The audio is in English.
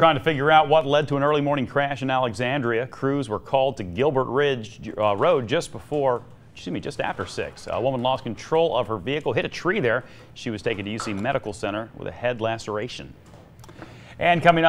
Trying to figure out what led to an early morning crash in Alexandria. Crews were called to Gilbert Ridge uh, Road just before, excuse me, just after 6. A woman lost control of her vehicle, hit a tree there. She was taken to UC Medical Center with a head laceration. And coming up,